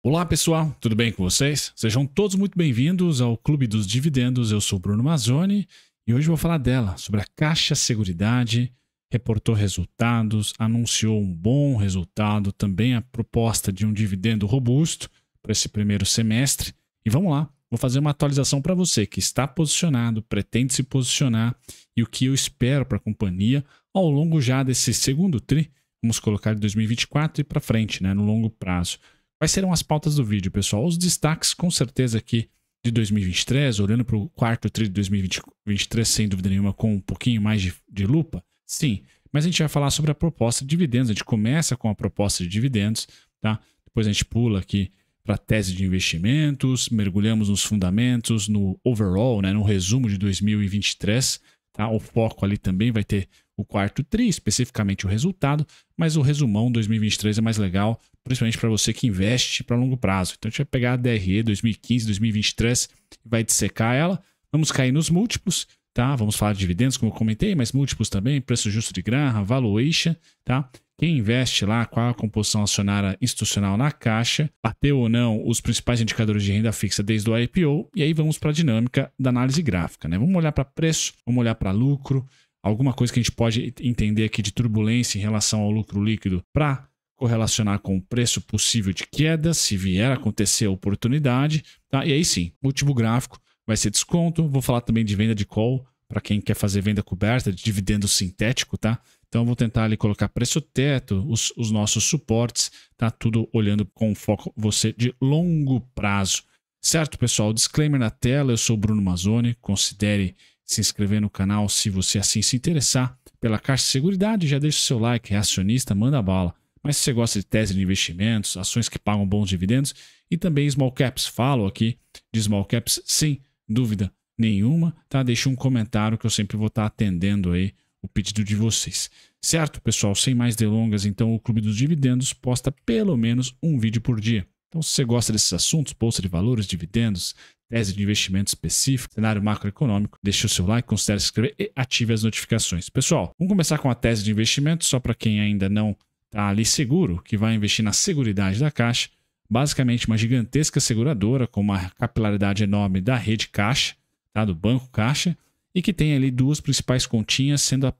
Olá pessoal, tudo bem com vocês? Sejam todos muito bem-vindos ao Clube dos Dividendos. Eu sou Bruno Mazzoni e hoje vou falar dela, sobre a Caixa Seguridade. Reportou resultados, anunciou um bom resultado, também a proposta de um dividendo robusto para esse primeiro semestre. E vamos lá, vou fazer uma atualização para você que está posicionado, pretende se posicionar e o que eu espero para a companhia ao longo já desse segundo tri. Vamos colocar de 2024 e para frente, né, no longo prazo. Quais serão as pautas do vídeo, pessoal? Os destaques, com certeza, aqui de 2023, olhando para o quarto tri de 2023, sem dúvida nenhuma, com um pouquinho mais de, de lupa? Sim, mas a gente vai falar sobre a proposta de dividendos. A gente começa com a proposta de dividendos, tá? Depois a gente pula aqui para a tese de investimentos, mergulhamos nos fundamentos, no overall, né, no resumo de 2023. Tá? O foco ali também vai ter o quarto TRI, especificamente o resultado, mas o resumão 2023 é mais legal, principalmente para você que investe para longo prazo. Então a gente vai pegar a DRE 2015, 2023 e vai dissecar ela. Vamos cair nos múltiplos, tá? Vamos falar de dividendos, como eu comentei, mas múltiplos também, preço justo de Graham, valuation, tá? Quem investe lá, qual a composição acionária institucional na caixa, bateu ou não os principais indicadores de renda fixa desde o IPO, e aí vamos para a dinâmica da análise gráfica, né? Vamos olhar para preço, vamos olhar para lucro, alguma coisa que a gente pode entender aqui de turbulência em relação ao lucro líquido para correlacionar com o preço possível de queda, se vier a acontecer a oportunidade. Tá? E aí sim, último gráfico vai ser desconto. Vou falar também de venda de call para quem quer fazer venda coberta de dividendo sintético, tá? Então vou tentar ali colocar preço teto, os, os nossos suportes, tá? Tudo olhando com foco você de longo prazo. Certo, pessoal? Disclaimer na tela, eu sou Bruno Mazzoni, considere se inscrever no canal se você assim se interessar pela Caixa de Seguridade, já deixa o seu like, é acionista, manda bala. Mas se você gosta de tese de investimentos, ações que pagam bons dividendos e também small caps, falo aqui de small caps sem dúvida nenhuma, tá? Deixe um comentário que eu sempre vou estar atendendo aí o pedido de vocês. Certo, pessoal? Sem mais delongas, então o Clube dos Dividendos posta pelo menos um vídeo por dia. Então, se você gosta desses assuntos, bolsa de valores, dividendos, tese de investimento específico, cenário macroeconômico, deixe o seu like, considere se inscrever e ative as notificações. Pessoal, vamos começar com a tese de investimento, só para quem ainda não está ali seguro, que vai investir na seguridade da Caixa. Basicamente, uma gigantesca seguradora com uma capilaridade enorme da rede Caixa, tá? do Banco Caixa, e que tem ali duas principais continhas, sendo a,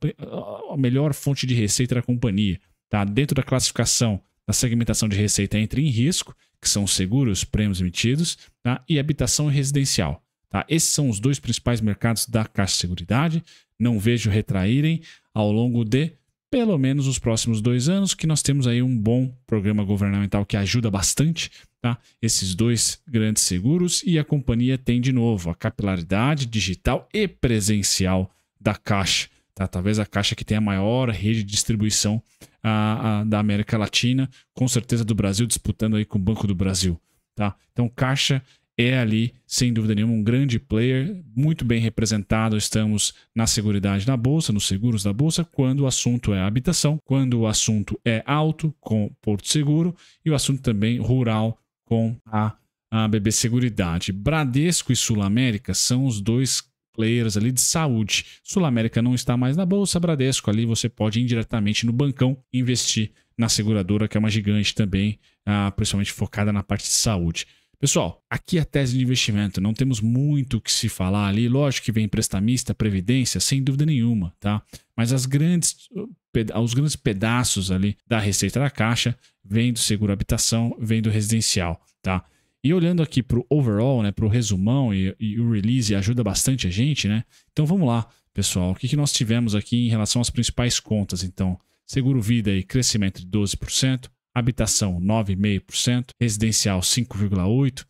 a melhor fonte de receita da companhia. Tá? Dentro da classificação da segmentação de receita entre em risco que são seguros, prêmios emitidos, tá? e habitação residencial. Tá? Esses são os dois principais mercados da Caixa de Seguridade. Não vejo retraírem ao longo de pelo menos os próximos dois anos, que nós temos aí um bom programa governamental que ajuda bastante tá? esses dois grandes seguros e a companhia tem de novo a capilaridade digital e presencial da Caixa. Tá? Talvez a Caixa que tem a maior rede de distribuição a, a, da América Latina, com certeza do Brasil, disputando aí com o Banco do Brasil. Tá? Então, Caixa é ali, sem dúvida nenhuma, um grande player, muito bem representado. Estamos na seguridade da Bolsa, nos seguros da Bolsa, quando o assunto é habitação, quando o assunto é alto, com Porto Seguro, e o assunto também rural, com a, a BB Seguridade. Bradesco e Sul América são os dois players ali de saúde. Sul América não está mais na bolsa, Bradesco ali você pode indiretamente no bancão investir na seguradora, que é uma gigante também, ah, principalmente focada na parte de saúde. Pessoal, aqui é a tese de investimento, não temos muito o que se falar ali. Lógico que vem prestamista, previdência, sem dúvida nenhuma, tá? Mas as grandes, os grandes pedaços ali da receita da caixa vem do seguro habitação, vem do residencial, tá? E olhando aqui para o overall, né, para o resumão e, e, o release ajuda bastante a gente, né? Então vamos lá, pessoal. O que, que nós tivemos aqui em relação às principais contas? Então, seguro vida e crescimento de 12%, habitação 9,5%, residencial 5,8%,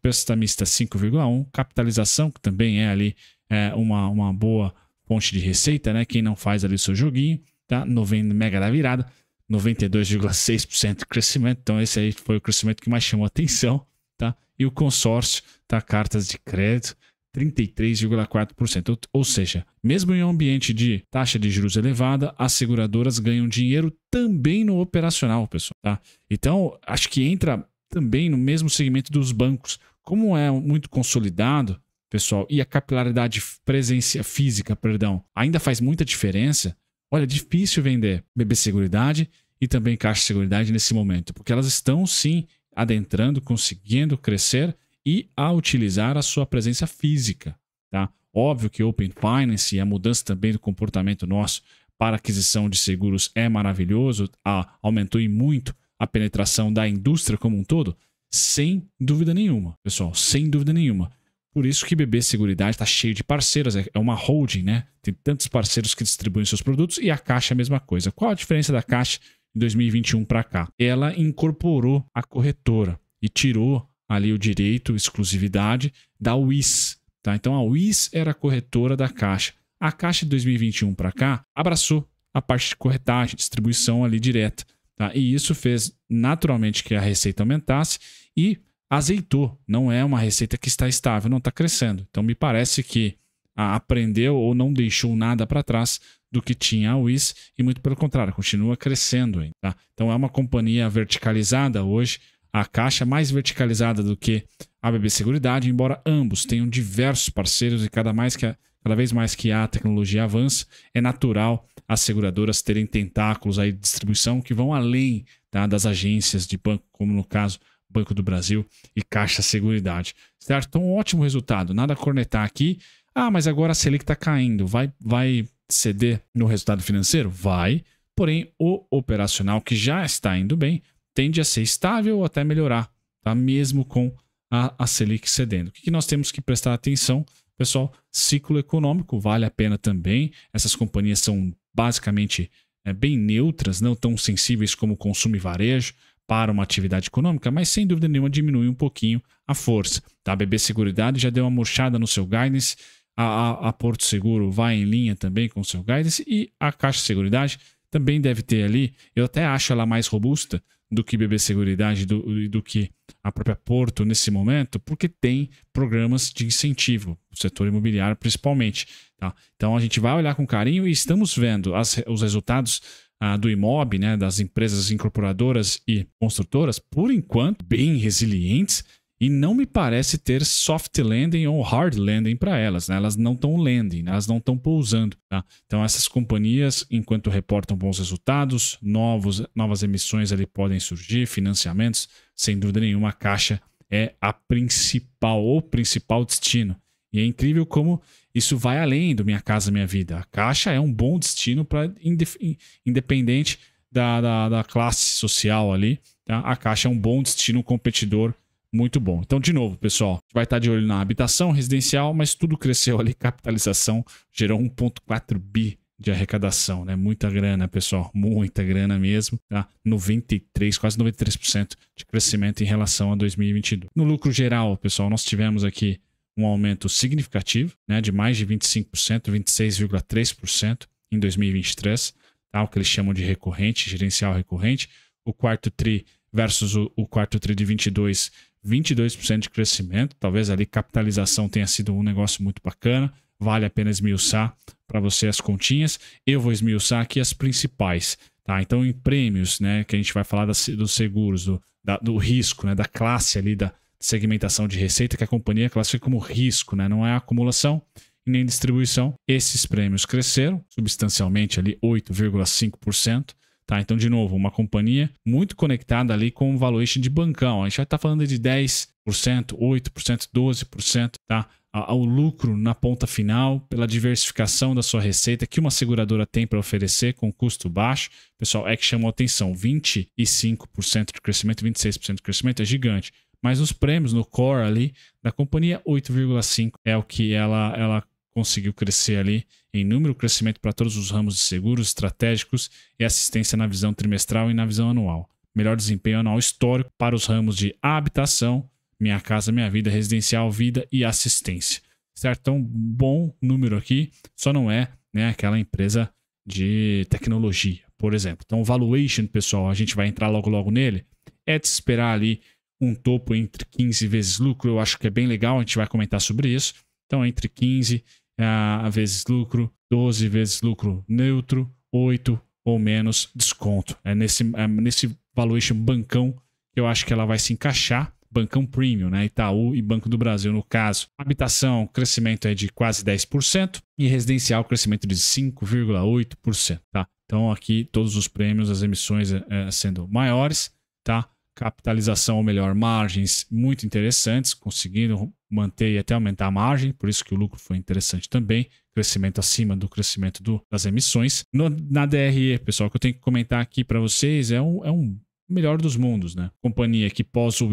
prestamista 5,1%, capitalização, que também é ali é, uma, uma boa fonte de receita, né? Quem não faz ali o seu joguinho, tá? 90 mega da virada. 92,6% de crescimento. Então, esse aí foi o crescimento que mais chamou atenção. Tá? E o consórcio, tá? cartas de crédito, 33,4%. Ou seja, mesmo em um ambiente de taxa de juros elevada, as seguradoras ganham dinheiro também no operacional, pessoal. Tá? Então, acho que entra também no mesmo segmento dos bancos. Como é muito consolidado, pessoal, e a capilaridade presença física, perdão, ainda faz muita diferença. Olha, é difícil vender BB Seguridade e também Caixa de Seguridade nesse momento, porque elas estão sim adentrando, conseguindo crescer e a utilizar a sua presença física. Tá? Óbvio que Open Finance e a mudança também do comportamento nosso para aquisição de seguros é maravilhoso, a, aumentou em muito a penetração da indústria como um todo, sem dúvida nenhuma, pessoal, sem dúvida nenhuma. Por isso que BB Seguridade está cheio de parceiros, é, é uma holding, né? Tem tantos parceiros que distribuem seus produtos e a Caixa é a mesma coisa. Qual a diferença da Caixa de 2021 para cá? Ela incorporou a corretora e tirou ali o direito, exclusividade da WIS. Tá? Então a WIS era a corretora da Caixa. A Caixa de 2021 para cá abraçou a parte de corretagem, distribuição ali direta. Tá? E isso fez naturalmente que a receita aumentasse e azeitou. Não é uma receita que está estável, não está crescendo. Então me parece que aprendeu ou não deixou nada para trás do que tinha a WIS e muito pelo contrário, continua crescendo. Hein, tá? Então é uma companhia verticalizada hoje, a caixa mais verticalizada do que a BB Seguridade, embora ambos tenham diversos parceiros e cada, mais que a, cada vez mais que a tecnologia avança, é natural as seguradoras terem tentáculos aí de distribuição que vão além tá, das agências de banco, como no caso Banco do Brasil e Caixa Seguridade. Certo? Então, um ótimo resultado. Nada a cornetar aqui. Ah, mas agora a Selic está caindo. Vai, vai ceder no resultado financeiro? Vai. Porém, o operacional, que já está indo bem, tende a ser estável ou até melhorar, tá? mesmo com a, a Selic cedendo. O que, que nós temos que prestar atenção? Pessoal, ciclo econômico vale a pena também. Essas companhias são basicamente é, bem neutras, não tão sensíveis como consumo e varejo para uma atividade econômica, mas sem dúvida nenhuma diminui um pouquinho a força. Tá? A BB Seguridade já deu uma murchada no seu guidance, a, a, a Porto Seguro vai em linha também com o seu guidance e a Caixa Seguridade também deve ter ali, eu até acho ela mais robusta do que BB Seguridade do, do que a própria Porto nesse momento, porque tem programas de incentivo, o setor imobiliário principalmente. Tá? Então a gente vai olhar com carinho e estamos vendo as, os resultados do IMOB, né, das empresas incorporadoras e construtoras, por enquanto, bem resilientes e não me parece ter soft landing ou hard landing para elas. Né? Elas não estão landing, né? elas não estão pousando. Tá? Então, essas companhias, enquanto reportam bons resultados, novos, novas emissões ali podem surgir, financiamentos, sem dúvida nenhuma, a Caixa é a principal ou principal destino. E é incrível como isso vai além do Minha Casa Minha Vida. A Caixa é um bom destino para independente da, da, da, classe social ali. Tá? A Caixa é um bom destino competidor muito bom. Então, de novo, pessoal, vai estar de olho na habitação residencial, mas tudo cresceu ali, capitalização gerou 1,4 bi de arrecadação, né? Muita grana, pessoal, muita grana mesmo, tá? 93, quase 93% de crescimento em relação a 2022. No lucro geral, pessoal, nós tivemos aqui um aumento significativo, né, de mais de 25%, 26,3% em 2023, tá, o que eles chamam de recorrente, gerencial recorrente. O quarto TRI versus o, o quarto TRI de 22, 22% de crescimento. Talvez ali capitalização tenha sido um negócio muito bacana. Vale a pena esmiuçar para você as continhas. Eu vou esmiuçar aqui as principais. Tá? Então, em prêmios, né, que a gente vai falar das, dos seguros, do, da, do risco, né, da classe ali da, segmentação de receita que a companhia classifica como risco, né? não é acumulação nem distribuição. Esses prêmios cresceram substancialmente ali 8,5%. Tá, então, de novo, uma companhia muito conectada ali com o valuation de bancão. A gente já está falando de 10%, 8%, 12%, tá? O lucro na ponta final, pela diversificação da sua receita que uma seguradora tem para oferecer com custo baixo. Pessoal, é que chamou atenção: 25% de crescimento, 26% de crescimento é gigante. Mas os prêmios no core ali da companhia, 8,5 é o que ela, ela conseguiu crescer ali em número, crescimento para todos os ramos de seguros estratégicos e assistência na visão trimestral e na visão anual. Melhor desempenho anual histórico para os ramos de habitação, minha casa, minha vida, residencial, vida e assistência. Certo? Então, bom número aqui, só não é né, aquela empresa de tecnologia, por exemplo. Então, o valuation, pessoal, a gente vai entrar logo logo nele, é de esperar ali um topo entre 15 vezes lucro, eu acho que é bem legal, a gente vai comentar sobre isso. Então, entre 15 uh, vezes lucro, 12 vezes lucro neutro, 8 ou menos desconto. É nesse, é nesse valuation bancão que eu acho que ela vai se encaixar. Bancão Premium, né? Itaú e Banco do Brasil, no caso. Habitação, crescimento é de quase 10% e residencial, crescimento de 5,8%, tá? Então, aqui todos os prêmios, as emissões é, sendo maiores, tá? capitalização, ou melhor, margens muito interessantes, conseguindo manter e até aumentar a margem, por isso que o lucro foi interessante também, crescimento acima do crescimento do, das emissões. No, na DRE, pessoal, que eu tenho que comentar aqui para vocês é um, é um melhor dos mundos, né? Companhia que pós o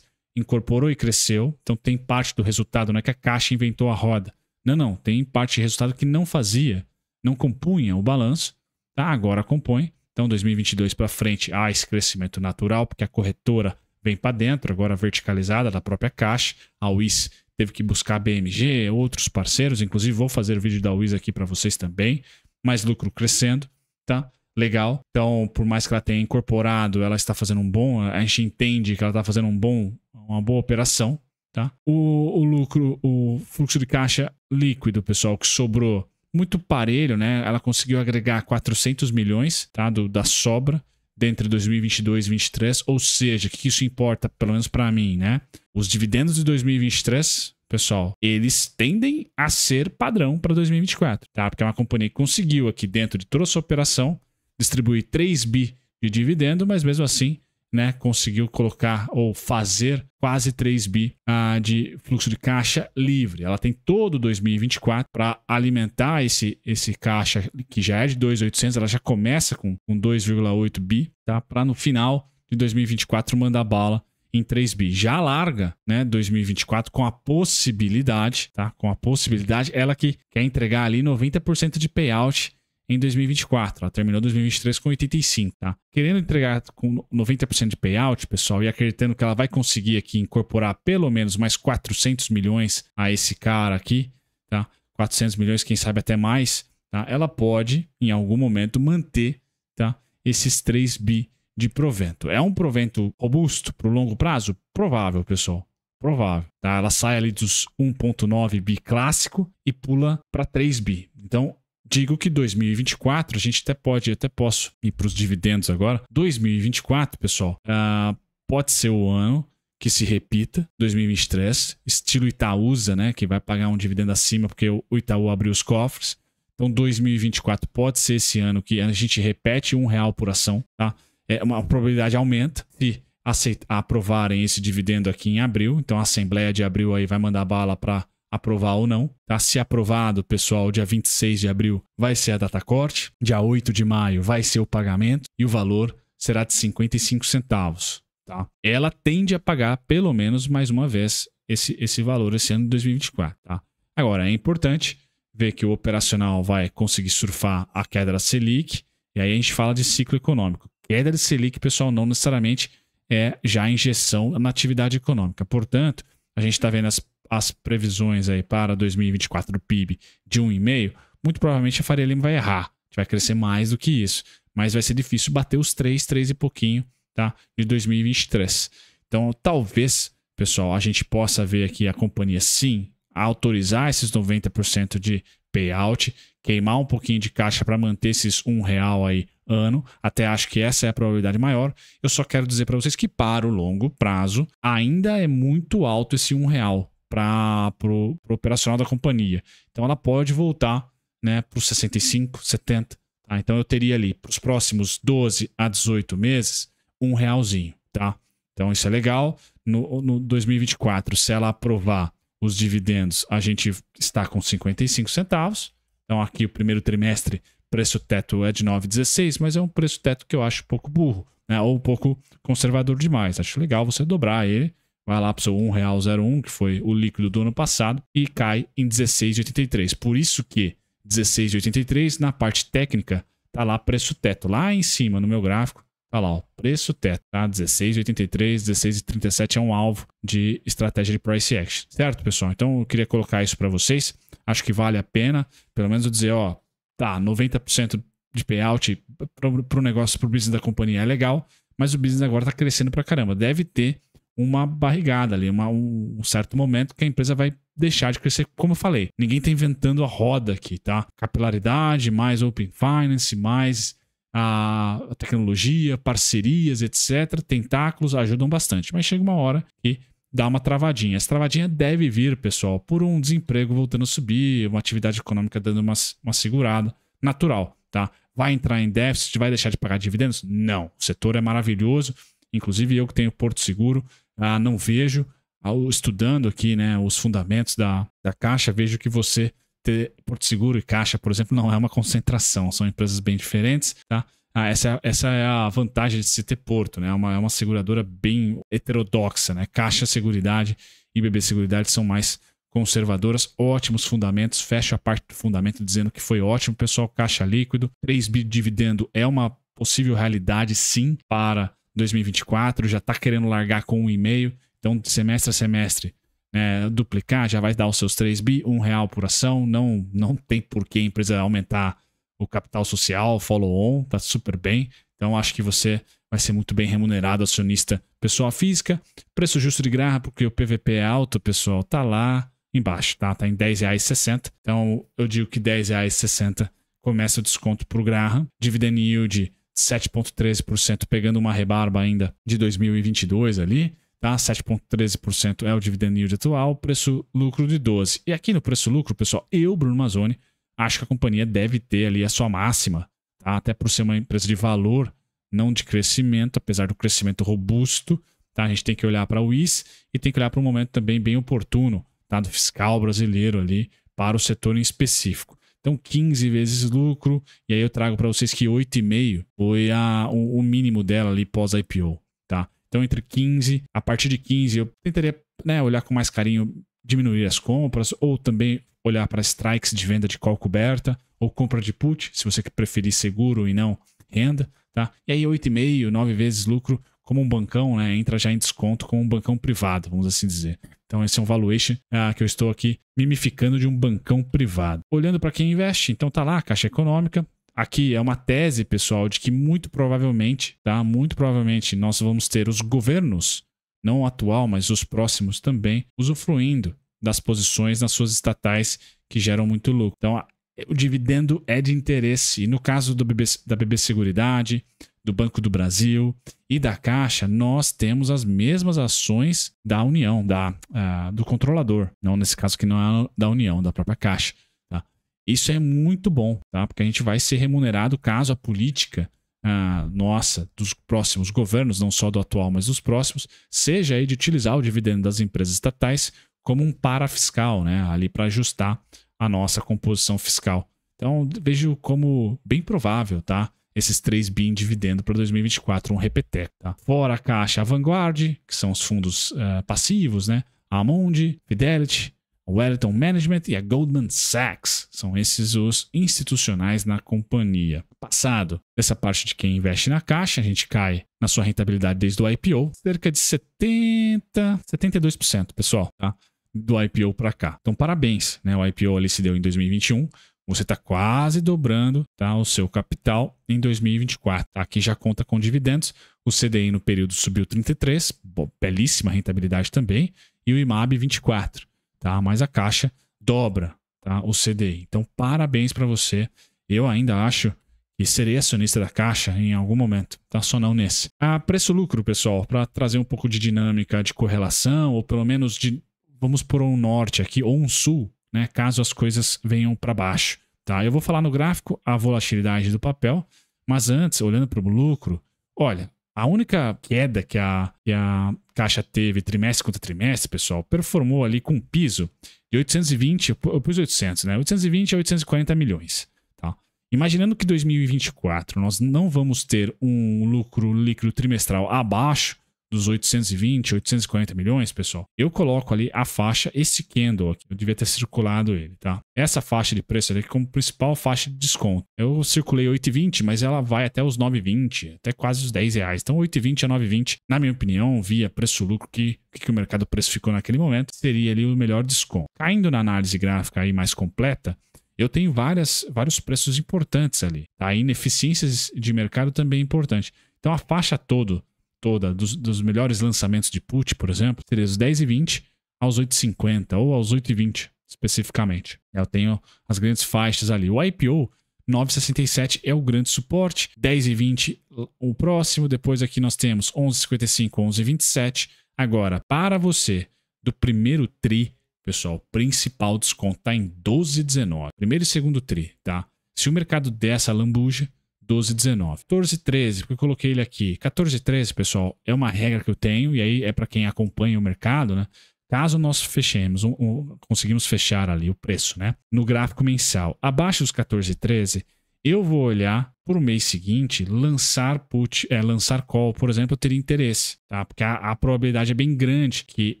incorporou e cresceu, então tem parte do resultado, não é que a Caixa inventou a roda. Não, não, tem parte de resultado que não fazia, não compunha o balanço, tá? Agora compõe. Então, 2022 para frente, há esse crescimento natural, porque a corretora vem para dentro, agora verticalizada da própria Caixa. A WIS teve que buscar a BMG, outros parceiros, inclusive vou fazer vídeo da WIS aqui para vocês também. Mais lucro crescendo, tá? Legal. Então, por mais que ela tenha incorporado, ela está fazendo um bom, a gente entende que ela está fazendo um bom, uma boa operação, tá? O, o lucro, o fluxo de caixa líquido, pessoal, que sobrou muito parelho, né? Ela conseguiu agregar 400 milhões, tá? Do, da sobra dentre 2022 e 2023, ou seja, o que isso importa, pelo menos para mim, né? Os dividendos de 2023, pessoal, eles tendem a ser padrão para 2024, tá? Porque é uma companhia que conseguiu aqui dentro de toda a sua operação distribuir 3 bi de dividendo, mas mesmo assim né, conseguiu colocar ou fazer quase 3 bi uh, de fluxo de caixa livre. Ela tem todo 2024 para alimentar esse, esse caixa que já é de 2.800, ela já começa com, com 2,8 bi, tá? Para no final de 2024 mandar bala em 3 bi. Já larga, né, 2024 com a possibilidade, tá? Com a possibilidade, ela que quer entregar ali 90% de payout em 2024. Ela terminou 2023 com 85, tá? Querendo entregar com 90% de payout, pessoal, e acreditando que ela vai conseguir aqui incorporar pelo menos mais 400 milhões a esse cara aqui, tá? 400 milhões, quem sabe até mais, tá? Ela pode, em algum momento, manter, tá? Esses 3 bi de provento. É um provento robusto para o longo prazo? Provável, pessoal. Provável. Tá? Ela sai ali dos 1.9 bi clássico e pula para 3 bi. Então, digo que 2024, a gente até pode, até posso ir para os dividendos agora. 2024, pessoal, uh, pode ser o ano que se repita, 2023, estilo Itaúsa, né, que vai pagar um dividendo acima porque o Itaú abriu os cofres. Então, 2024 pode ser esse ano que a gente repete um real por ação, tá? É uma probabilidade aumenta se aceitar, aprovarem esse dividendo aqui em abril. Então, a Assembleia de abril aí vai mandar bala para aprovar ou não. Tá? Se aprovado, pessoal, dia 26 de abril vai ser a data corte, dia 8 de maio vai ser o pagamento e o valor será de 55 centavos. Tá? Ela tende a pagar pelo menos mais uma vez esse, esse valor esse ano de 2024. Tá? Agora, é importante ver que o operacional vai conseguir surfar a queda da Selic, e aí a gente fala de ciclo econômico. Queda de Selic, pessoal, não necessariamente é já injeção na atividade econômica. Portanto, a gente está vendo as as previsões aí para 2024 do PIB de 1,5, muito provavelmente a Faria Lima vai errar. A gente vai crescer mais do que isso. Mas vai ser difícil bater os 3, 3 e pouquinho tá? de 2023. Então, talvez, pessoal, a gente possa ver aqui a companhia sim autorizar esses 90% de payout, queimar um pouquinho de caixa para manter esses um real aí ano. Até acho que essa é a probabilidade maior. Eu só quero dizer para vocês que para o longo prazo ainda é muito alto esse um real para o operacional da companhia. Então ela pode voltar né, para os 65, 70. Tá? Então eu teria ali para os próximos 12 a 18 meses um realzinho. Tá? Então isso é legal. No, no 2024, se ela aprovar os dividendos, a gente está com 55 centavos. Então aqui o primeiro trimestre, preço teto é de 9,16, mas é um preço teto que eu acho pouco burro, né? ou um pouco conservador demais. Acho legal você dobrar ele vai lá para o seu R$1,01, que foi o líquido do ano passado, e cai em 16,83. Por isso que 16,83 na parte técnica tá lá preço teto. Lá em cima no meu gráfico tá lá, ó, preço teto, tá? 16,83, 16,37 é um alvo de estratégia de price action, certo, pessoal? Então eu queria colocar isso para vocês. Acho que vale a pena, pelo menos eu dizer, ó, tá, 90% de payout para o negócio, para o business da companhia é legal, mas o business agora está crescendo para caramba. Deve ter uma barrigada ali, uma, um certo momento que a empresa vai deixar de crescer, como eu falei. Ninguém está inventando a roda aqui, tá? Capilaridade, mais open finance, mais a tecnologia, parcerias, etc. Tentáculos ajudam bastante, mas chega uma hora que dá uma travadinha. Essa travadinha deve vir, pessoal, por um desemprego voltando a subir, uma atividade econômica dando uma, uma segurada natural, tá? Vai entrar em déficit, vai deixar de pagar dividendos? Não. O setor é maravilhoso Inclusive eu que tenho Porto Seguro, ah, não vejo, ao, estudando aqui né, os fundamentos da, da Caixa, vejo que você ter Porto Seguro e Caixa, por exemplo, não é uma concentração, são empresas bem diferentes, tá? Ah, essa, essa é a vantagem de se ter Porto, né? É uma, é uma seguradora bem heterodoxa, né? Caixa Seguridade e BB Seguridade são mais conservadoras, ótimos fundamentos. Fecha a parte do fundamento dizendo que foi ótimo, pessoal. Caixa líquido, 3 bi de dividendo é uma possível realidade, sim, para 2024. Já está querendo largar com um e-mail, então semestre a semestre. Né, duplicar, já vai dar os seus 3 bi, um real por ação, não, não tem por que a empresa aumentar o capital social, follow-on, tá super bem. Então acho que você vai ser muito bem remunerado, acionista pessoa física. Preço justo de graça, porque o PVP é alto, pessoal, tá lá embaixo, tá? Tá em R$10,60. Então eu digo que R$10,60 começa o desconto pro Graham. Dividend yield 7,13%, pegando uma rebarba ainda de 2022 ali. Tá? 7,13% é o dividend yield atual, preço lucro de 12. E aqui no preço lucro, pessoal, eu, Bruno Mazzoni, acho que a companhia deve ter ali a sua máxima, tá? até por ser uma empresa de valor, não de crescimento, apesar do crescimento robusto. Tá? A gente tem que olhar para o IS e tem que olhar para um momento também bem oportuno tá? do fiscal brasileiro ali para o setor em específico. Então, 15 vezes lucro, e aí eu trago para vocês que 8,5 foi a, o, o mínimo dela ali pós-IPO. Tá? Então, entre 15, a partir de 15, eu tentaria né, olhar com mais carinho, diminuir as compras, ou também olhar para strikes de venda de call coberta ou compra de put, se você preferir seguro e não renda, tá? E aí 8,5, 9 vezes lucro como um bancão, né? Entra já em desconto como um bancão privado, vamos assim dizer. Então esse é um valuation ah, que eu estou aqui mimificando de um bancão privado. Olhando para quem investe, então tá lá a Caixa Econômica, Aqui é uma tese, pessoal, de que muito provavelmente, tá? Muito provavelmente nós vamos ter os governos, não o atual, mas os próximos também, usufruindo das posições nas suas estatais que geram muito lucro. Então, o dividendo é de interesse. E no caso do BB, da BB Seguridade, do Banco do Brasil e da Caixa, nós temos as mesmas ações da União, da, uh, do controlador. Não nesse caso que não é da União, da própria Caixa. Tá? Isso é muito bom, tá? porque a gente vai ser remunerado caso a política uh, nossa, dos próximos governos, não só do atual, mas dos próximos, seja aí de utilizar o dividendo das empresas estatais como um parafiscal, né? Ali para ajustar a nossa composição fiscal. Então, vejo como bem provável, tá? Esses 3 bi em dividendo para 2024, um repeteco, tá? Fora a Caixa Vanguard, que são os fundos uh, passivos, né? A Amundi, Fidelity, Wellington Management e a Goldman Sachs. São esses os institucionais na companhia. Passado dessa parte de quem investe na caixa, a gente cai na sua rentabilidade desde o IPO, cerca de 70, 72%, pessoal, tá? do IPO para cá. Então, parabéns, né? O IPO ali se deu em 2021. Você está quase dobrando tá, o seu capital em 2024. Tá? Aqui já conta com dividendos. O CDI no período subiu 33, belíssima rentabilidade também. E o IMAB 24. Tá? Mas a caixa dobra tá, o CDI. Então, parabéns para você. Eu ainda acho que serei acionista da Caixa em algum momento, tá? Só não nesse. A preço-lucro, pessoal, para trazer um pouco de dinâmica de correlação, ou pelo menos de vamos por um norte aqui ou um sul, né, caso as coisas venham para baixo. Tá? Eu vou falar no gráfico a volatilidade do papel, mas antes, olhando para o lucro, olha, a única queda que a, que a Caixa teve trimestre contra trimestre, pessoal, performou ali com um piso de 820, eu pus 800, né? 820 a 840 milhões. Tá? Imaginando que 2024 nós não vamos ter um lucro líquido trimestral abaixo dos 820, 840 milhões, pessoal, eu coloco ali a faixa, esse candle aqui, eu devia ter circulado ele, tá? Essa faixa de preço ali como principal faixa de desconto. Eu circulei 8,20, mas ela vai até os 9,20, até quase os 10 reais. Então 8,20 a 9,20, na minha opinião, via preço-lucro que, que o mercado precificou naquele momento, seria ali o melhor desconto. Caindo na análise gráfica aí mais completa, eu tenho várias, vários preços importantes ali. Tá? Ineficiências de mercado também é importante. Então a faixa toda toda dos, dos melhores lançamentos de put, por exemplo, seria os 10 e 20 aos 8,50 ou aos 8,20 especificamente. Eu tenho as grandes faixas ali. O IPO 9,67 é o grande suporte, 10 e 20 o próximo, depois aqui nós temos 11,55, 11,27. Agora, para você do primeiro tri, pessoal, principal desconto está em 12,19. Primeiro e segundo tri, tá? Se o mercado der essa lambuja, 12, 19. 14, 13, porque eu coloquei ele aqui. 14, 13, pessoal, é uma regra que eu tenho, e aí é para quem acompanha o mercado, né? Caso nós fechemos, um, um, conseguimos fechar ali o preço, né? No gráfico mensal, abaixo dos 14, 13, eu vou olhar para o mês seguinte, lançar put, é, lançar call, por exemplo, eu teria interesse, tá? Porque a, a, probabilidade é bem grande que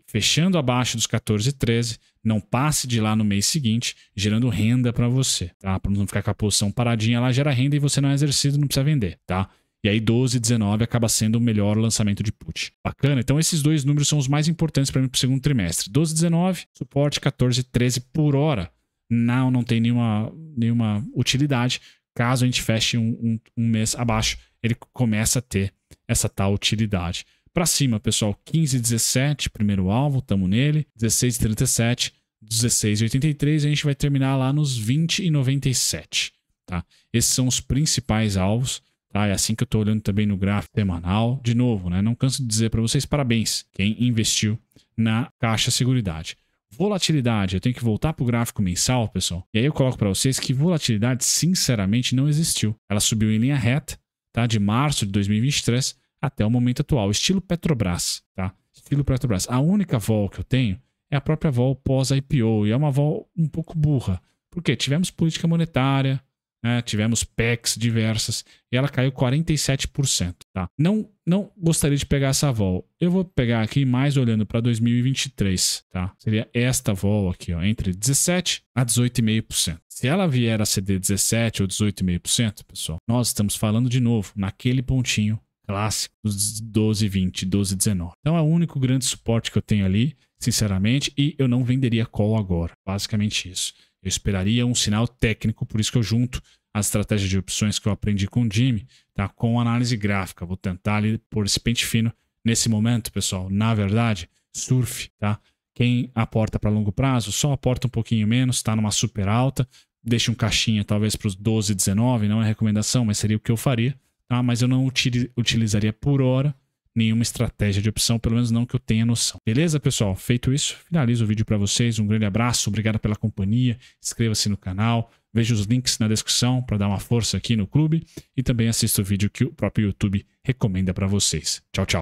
fechando abaixo dos 14, 13, não passe de lá no mês seguinte, gerando renda para você, tá? Para não ficar com a posição paradinha lá, gera renda e você não é exercido, não precisa vender, tá? E aí 12 e 19 acaba sendo o melhor lançamento de put. Bacana? Então esses dois números são os mais importantes para mim para o segundo trimestre. 12 e 19, suporte 14 e 13 por hora. Não, não tem nenhuma, nenhuma utilidade. Caso a gente feche um, um, um mês abaixo, ele começa a ter essa tal utilidade. Para cima, pessoal, 15 e 17, primeiro alvo, estamos nele. 16 e 37, 16 e 83, a gente vai terminar lá nos 20 e 97. Tá? Esses são os principais alvos. Tá? É assim que eu estou olhando também no gráfico semanal. De novo, né? não canso de dizer para vocês parabéns quem investiu na Caixa Seguridade. Volatilidade, eu tenho que voltar para o gráfico mensal, pessoal. E aí eu coloco para vocês que volatilidade, sinceramente, não existiu. Ela subiu em linha reta, tá? De março de 2023 até o momento atual, estilo Petrobras, tá? Estilo Petrobras. A única vol que eu tenho é a própria vol pós-IPO, e é uma vol um pouco burra. Por quê? Tivemos política monetária, né? tivemos PECs diversas e ela caiu 47%. Tá? Não, não gostaria de pegar essa vol. Eu vou pegar aqui mais olhando para 2023. Tá? Seria esta vol aqui, ó, entre 17% a 18,5%. Se ela vier a ceder 17% ou 18,5%, pessoal, nós estamos falando de novo naquele pontinho clássico dos 12, 20, 12, 19. Então é o único grande suporte que eu tenho ali, sinceramente, e eu não venderia call agora. Basicamente isso. Eu esperaria um sinal técnico, por isso que eu junto as estratégias de opções que eu aprendi com o Jimmy, tá? com análise gráfica. Vou tentar ali pôr esse pente fino nesse momento, pessoal. Na verdade, surf, tá? Quem aporta para longo prazo, só aporta um pouquinho menos, está numa super alta, deixa um caixinha talvez para os 12, 19, não é recomendação, mas seria o que eu faria, tá? Mas eu não utilizaria por hora nenhuma estratégia de opção, pelo menos não que eu tenha noção. Beleza, pessoal? Feito isso, finalizo o vídeo para vocês. Um grande abraço, obrigado pela companhia. Inscreva-se no canal, veja os links na descrição para dar uma força aqui no clube e também assista o vídeo que o próprio YouTube recomenda para vocês. Tchau, tchau.